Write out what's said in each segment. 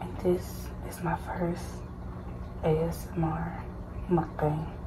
and this is my first ASMR mukbang.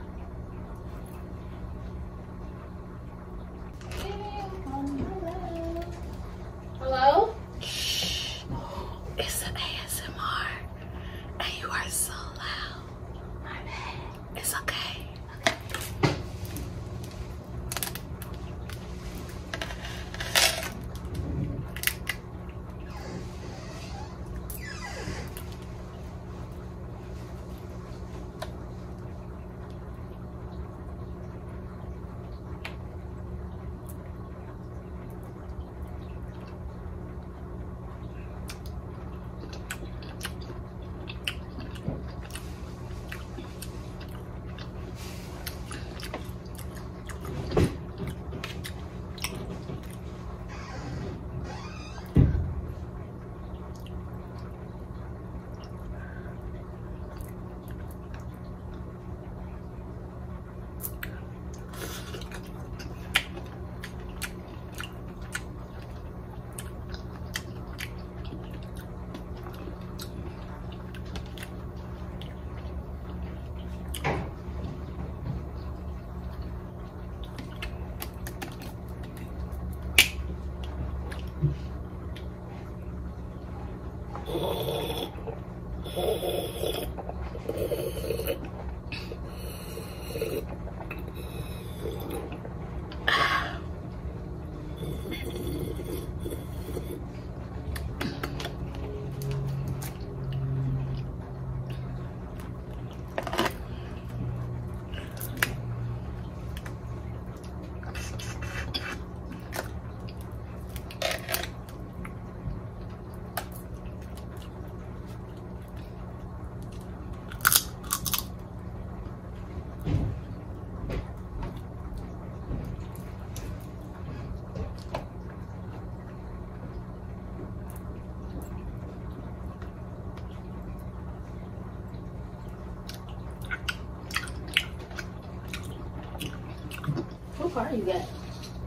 Car you got?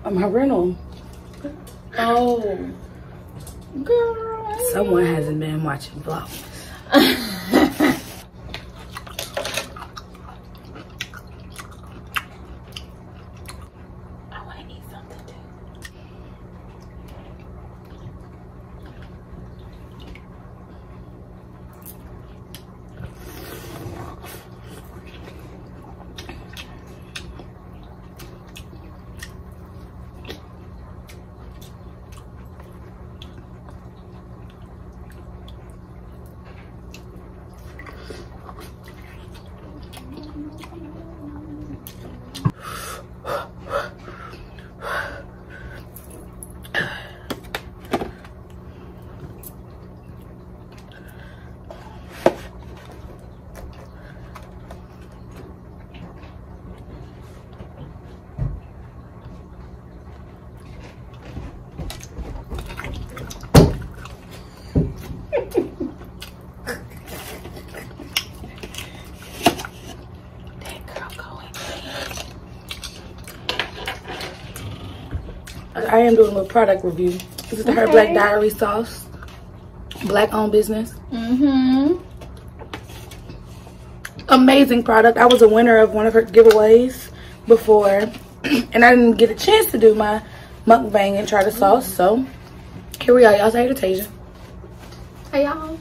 I'm her rental. Oh. Girl. Someone hasn't been watching vlogs. am doing a little product review. This is the Her Black Diary sauce. Black owned business. Mm-hmm. Amazing product. I was a winner of one of her giveaways before. And I didn't get a chance to do my mukbang and try the sauce. So here we are. Y'all say to Tasia. Hey, y'all.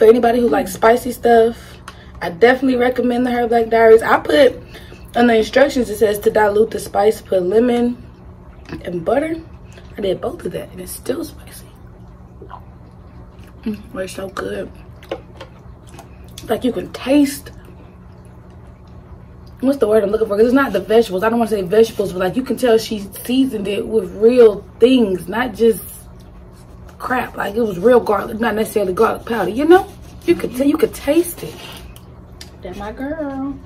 For anybody who likes spicy stuff, I definitely recommend the Her Black Diaries. I put on the instructions it says to dilute the spice, put lemon and butter. I did both of that and it's still spicy. Mm, it's so good. Like you can taste what's the word I'm looking for? Because it's not the vegetables. I don't want to say vegetables, but like you can tell she seasoned it with real things, not just crap. Like it was real garlic, not necessarily garlic powder. You know, you could you could taste it. That my girl.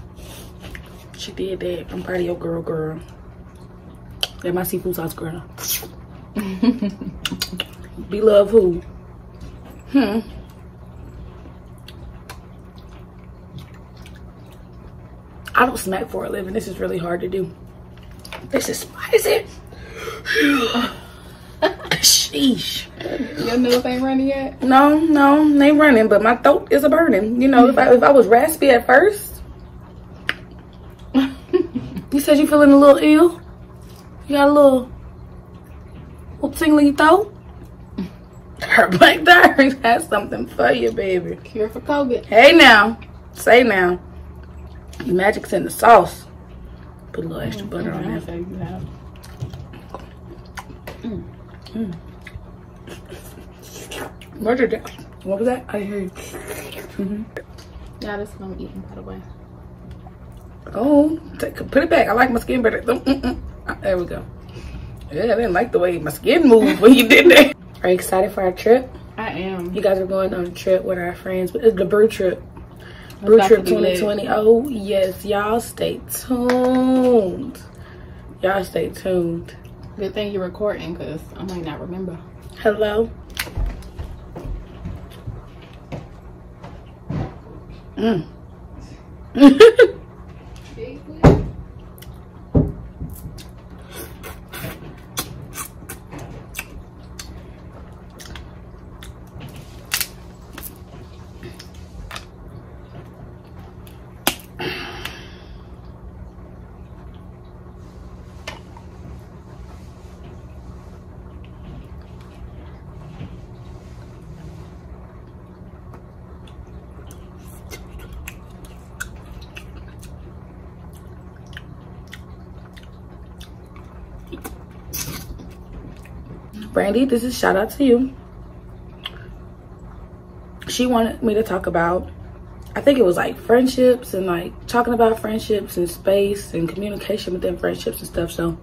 She did that. I'm proud of your girl, girl. That my seafood sauce girl. Be love who? Hmm. I don't snack for a living. This is really hard to do. This is spicy. Sheesh. Your nose ain't running yet? No, no, they running, but my throat is a burning. You know, if I if I was raspy at first. you said you feeling a little ill? You got a little, little tingling your throat? Her Black Diaries has something for you, baby. Cure for COVID. Hey now, say now. The magic's in the sauce. Put a little extra mm, butter on I'll there. show you how. Where's your dad? What was that? I didn't hear you. Yeah, this is what I'm eating, by the way. Oh, take, put it back. I like my skin better. Mm, mm, mm. Ah, There we go. Yeah, I didn't like the way my skin moved when you did that. Are you excited for our trip? I am. You guys are going on a trip with our friends. It's the Brew Trip. Brew Trip to lit. 2020. Oh, yes. Y'all stay tuned. Y'all stay tuned. Good thing you're recording because I might not remember. Hello. Mm. Brandy, this is shout out to you. She wanted me to talk about, I think it was like friendships and like talking about friendships and space and communication within friendships and stuff. So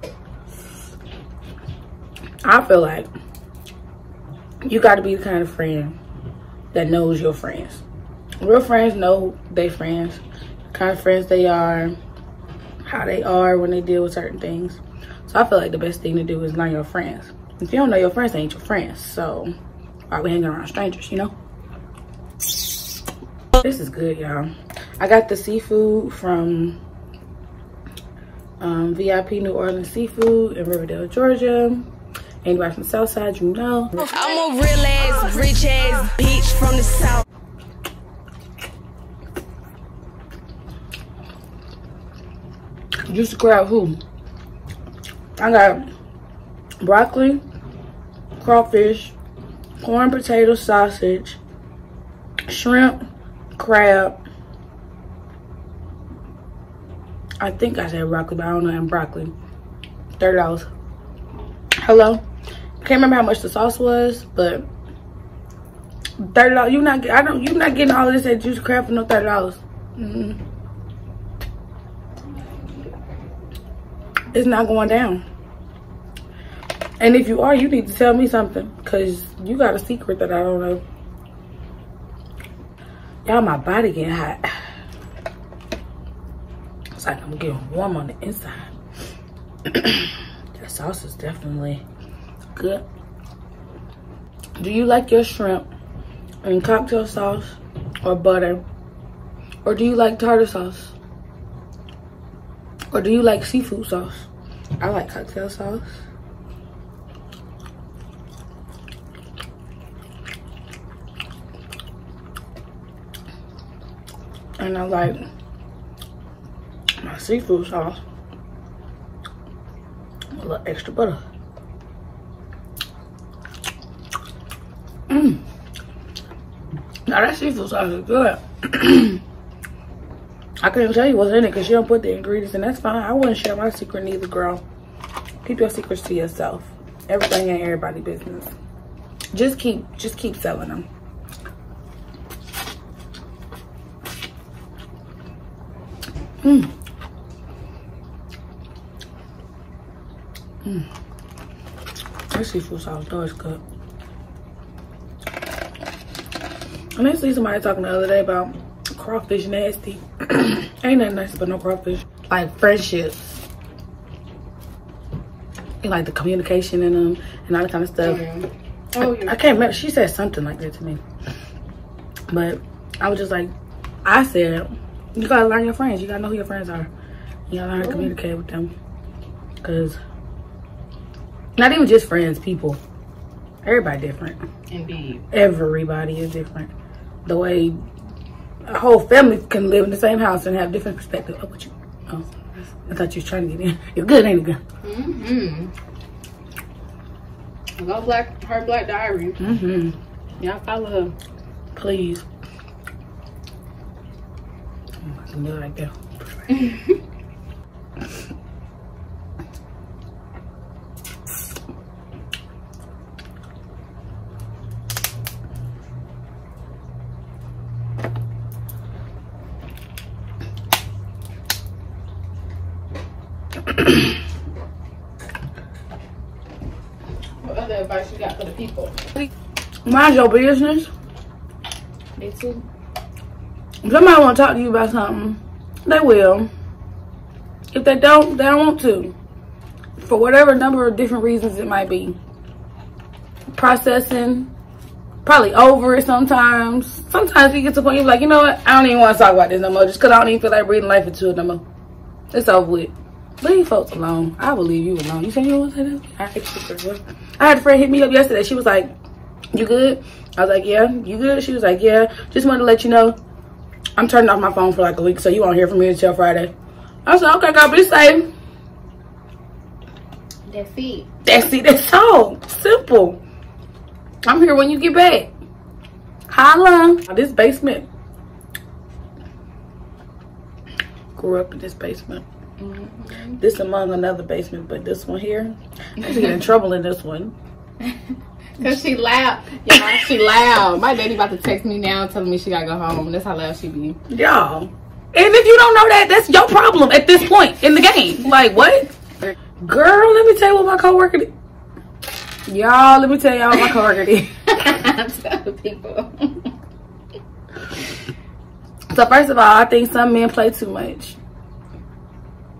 I feel like you got to be the kind of friend that knows your friends. Real friends know they friends, kind of friends they are, how they are when they deal with certain things. So I feel like the best thing to do is learn your friends. If you don't know your friends, they ain't your friends. So why we hanging around strangers, you know? This is good, y'all. I got the seafood from um, VIP New Orleans Seafood in Riverdale, Georgia. Anybody from the South Side, you know. I'm a real ass, rich ass bitch from the south. Juicy crab who? I got broccoli, crawfish, corn potato sausage, shrimp, crab. I think I said broccoli, but I don't know and broccoli. Thirty dollars. Hello. Can't remember how much the sauce was, but thirty dollars. You not. I don't. You not getting all of this at Juicy crab for no thirty dollars. Mm-mm. It's not going down. And if you are, you need to tell me something. Because you got a secret that I don't know. Y'all, my body getting hot. It's like I'm getting warm on the inside. that sauce is definitely good. Do you like your shrimp in cocktail sauce or butter? Or do you like tartar sauce? Or do you like seafood sauce? I like cocktail sauce. And I like my seafood sauce. A little extra butter. Mmm. Now that seafood sauce is good. I couldn't tell you what's in it because you don't put the ingredients and that's fine. I wouldn't share my secret neither, girl. Keep your secrets to yourself. Everything ain't everybody business. Just keep just keep selling them. Mmm. Mmm. That seafood sauce though is good. And I see somebody talking the other day about crawfish nasty. Ain't nothing nice but no crawfish. Like friendships. And like the communication in them and all that kind of stuff. Mm-hmm. Oh, I, I can't remember. She said something like that to me. But I was just like, I said, You gotta learn your friends. You gotta know who your friends are. You gotta learn how to communicate with them. Cause not even just friends, people. Everybody different. Indeed. Everybody is different. The way a whole family can live in the same house and have different perspectives. Oh, what you? Oh, I thought you was trying to get in. It's good, ain't it? Good. Mm-hmm. Go Black Her Black Diary. Mm-hmm. Y'all follow her. Please. I can do it like that. What other advice you got for the people? Mind your business. Me too. Somebody want to talk to you about something, they will. If they don't, they don't want to. For whatever number of different reasons it might be. Processing, probably over it sometimes. Sometimes you get to the point you're like, you know what? I don't even want to talk about this no more just because I don't even feel like breathing life into it no more. It's over with. Leave folks alone. I will leave you alone. You say you want to say that? I hate you, girl. I had a friend hit me up yesterday. She was like, you good? I was like, yeah. You good? She was like, yeah. Just wanted to let you know I'm turning off my phone for like a week, so you won't hear from me until Friday. I like, okay, God, be safe. That's it. That's it. That's all. Simple. I'm here when you get back. Holla. This basement. Grew up in this basement. Mm-hmm. This among another basement, but this one here, I used to get in trouble in this one. Cause she loud. Y'all, she loud. My daddy about to text me now telling me she gotta go home. That's how loud she be. Y'all. And if you don't know that, that's your problem at this point in the game. Like, what? Girl, let me tell you what my coworker did. Y'all, let me tell y'all what my coworker did. Tell the people. So first of all, I think some men play too much.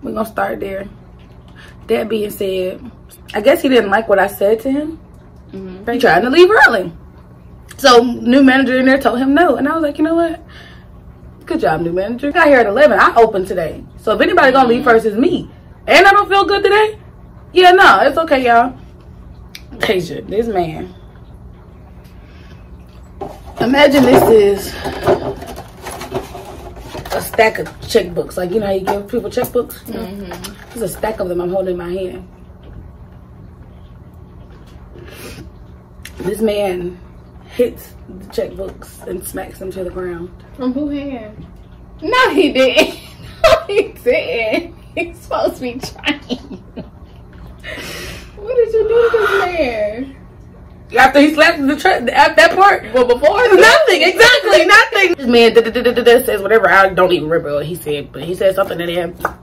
We're gonna start there. That being said, I guess he didn't like what I said to him. Mm-hmm. He to leave early. So new manager in there told him no. And I was like, you know what? Good job, new manager. Got here at 11. I opened today. So if anybody gonna leave first, it's me. And I don't feel good today. Yeah, no, it's okay, y'all. Tasia, this man. Imagine this is a stack of checkbooks. Like, you know how you give people checkbooks? You know? Mm-hmm. There's a stack of them I'm holding in my hand. This man hits the checkbooks and smacks them to the ground. From who hand? No, he didn't. No, he didn't. He's supposed to be trying. what did you do to this man? After he slapped the tra- at that part, Well, before nothing, exactly, nothing. This man da- da- da- da- da- da- says whatever. I don't even remember what he said, but he said something and then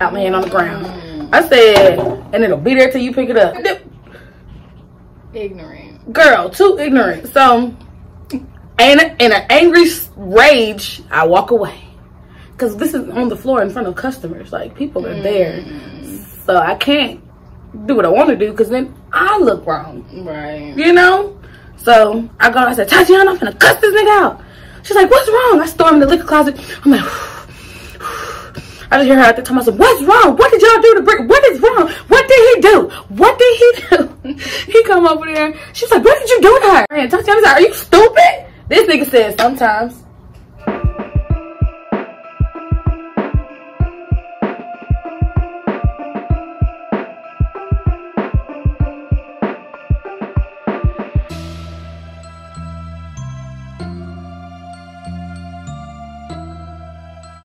out my hand on the ground. I said, and it'll be there till you pick it up. Ignorant. Girl, too ignorant. So, and in an angry rage, I walk away. Cause this is on the floor in front of customers. Like people are there, mm. so I can't do what I want to do. Cause then I look wrong. Right. you know? So I go, I said, Tatiana, I'm gonna cuss this nigga out. She's like, what's wrong? I storm in the liquor closet. I'm like, I just hear her at the time. I said, what's wrong? What did y'all do to break? What is wrong? What did he do? What did he do? he come over there. She's like, what did you do to her? And Tatiana's like, are you stupid? This nigga says sometimes.